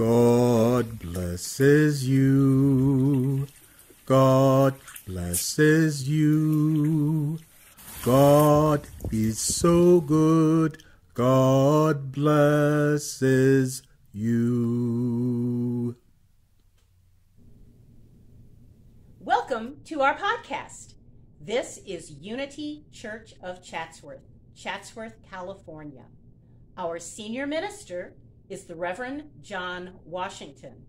God blesses you. God blesses you. God is so good. God blesses you. Welcome to our podcast. This is Unity Church of Chatsworth, Chatsworth, California. Our senior minister is the Reverend John Washington,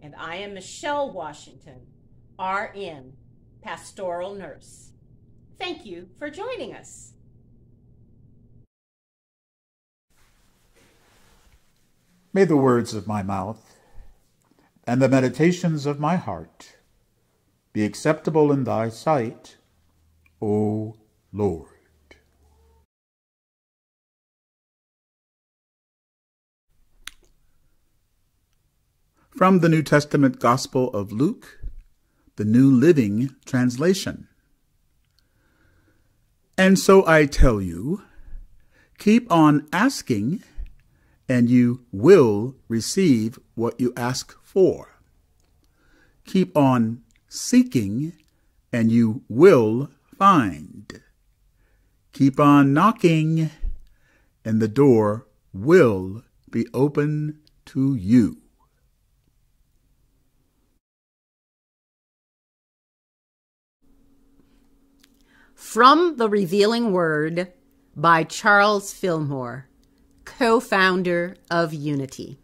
and I am Michelle Washington, RN, pastoral nurse. Thank you for joining us. May the words of my mouth and the meditations of my heart be acceptable in thy sight, O Lord. From the New Testament Gospel of Luke, the New Living Translation. And so I tell you, keep on asking, and you will receive what you ask for. Keep on seeking, and you will find. Keep on knocking, and the door will be open to you. From the Revealing Word by Charles Fillmore, co founder of Unity.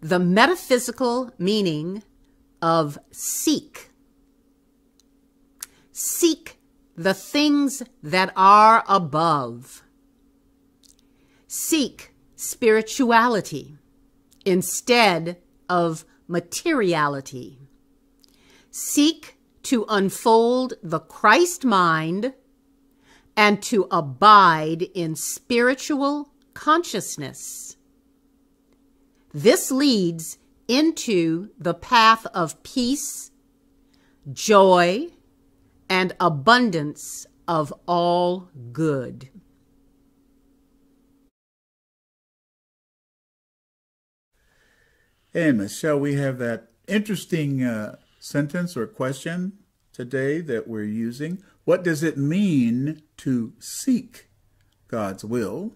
The metaphysical meaning of seek. Seek the things that are above. Seek spirituality instead of materiality. Seek to unfold the Christ mind and to abide in spiritual consciousness. This leads into the path of peace, joy, and abundance of all good. And Michelle, we have that interesting uh, sentence or question today that we're using. What does it mean to seek God's will?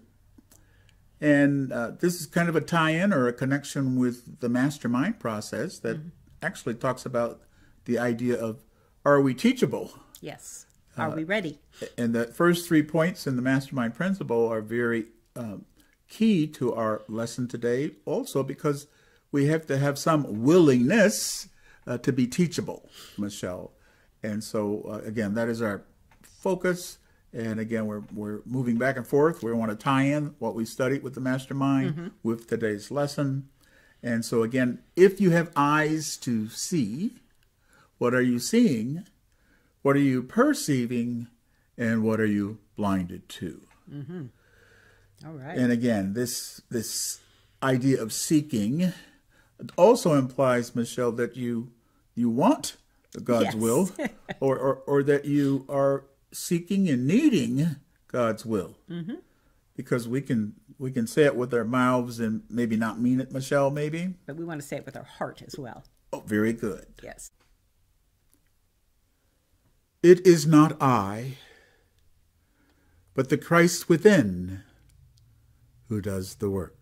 And uh, this is kind of a tie in or a connection with the mastermind process that mm-hmm. actually talks about the idea of are we teachable? Yes. Are uh, we ready? And the first three points in the mastermind principle are very um, key to our lesson today, also because we have to have some willingness uh, to be teachable, Michelle. And so, uh, again, that is our focus. And again, we're, we're moving back and forth. We want to tie in what we studied with the mastermind mm-hmm. with today's lesson. And so, again, if you have eyes to see, what are you seeing? What are you perceiving? And what are you blinded to? Mm-hmm. All right. And again, this this idea of seeking also implies, Michelle, that you you want God's yes. will, or, or or that you are seeking and needing God's will. Mm-hmm. Because we can we can say it with our mouths and maybe not mean it, Michelle. Maybe, but we want to say it with our heart as well. Oh, very good. Yes. It is not I, but the Christ within who does the work.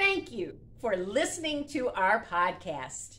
Thank you for listening to our podcast.